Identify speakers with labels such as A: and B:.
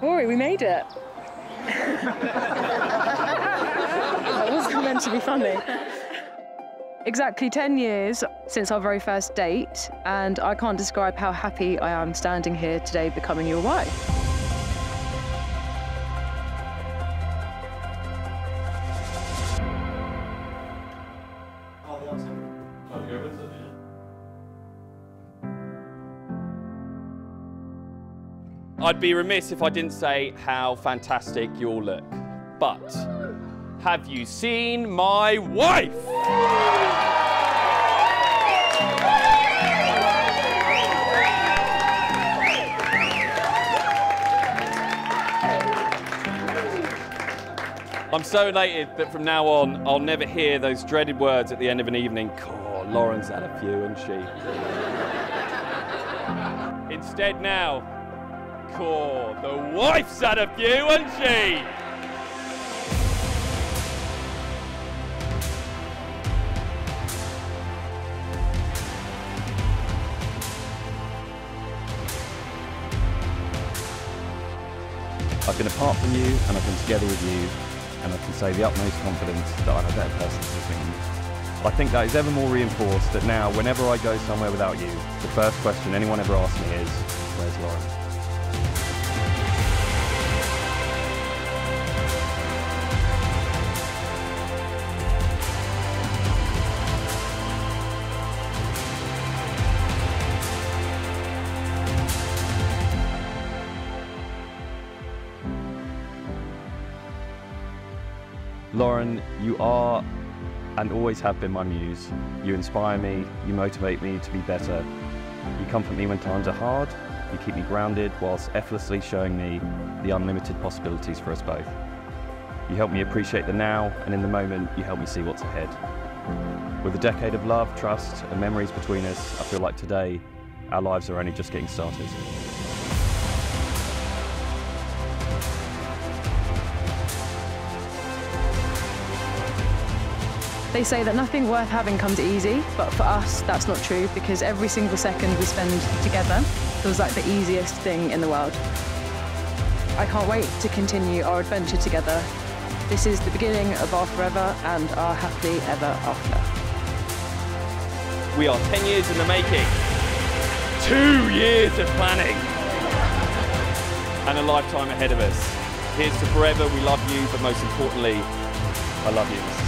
A: Rory, we made it. that wasn't meant to be funny. Exactly 10 years since our very first date, and I can't describe how happy I am standing here today becoming your wife.
B: I'd be remiss if I didn't say how fantastic you all look. But have you seen my wife? I'm so elated that from now on, I'll never hear those dreaded words at the end of an evening. Oh, Lauren's had a few, and she. Instead, now, Core, the wife's had a few, hasn't she?
C: I've been apart from you and I've been together with you, and I can say the utmost confidence that I'm a better person for you. I think that is ever more reinforced that now, whenever I go somewhere without you, the first question anyone ever asks me is, Where's Lauren? Lauren, you are and always have been my muse. You inspire me, you motivate me to be better. You comfort me when times are hard, you keep me grounded whilst effortlessly showing me the unlimited possibilities for us both. You help me appreciate the now, and in the moment, you help me see what's ahead. With a decade of love, trust, and memories between us, I feel like today, our lives are only just getting started.
A: They say that nothing worth having comes easy, but for us, that's not true because every single second we spend together feels like the easiest thing in the world. I can't wait to continue our adventure together. This is the beginning of our forever and our happily ever after.
B: We are 10 years in the making, two years of planning, and a lifetime ahead of us. Here's to forever, we love you, but most importantly, I love you.